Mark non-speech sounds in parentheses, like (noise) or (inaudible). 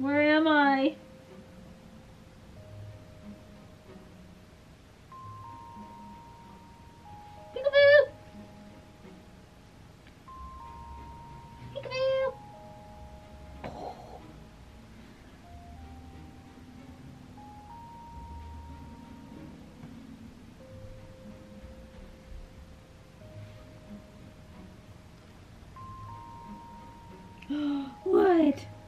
Where am I? Peekaboo! Peekaboo! (gasps) what?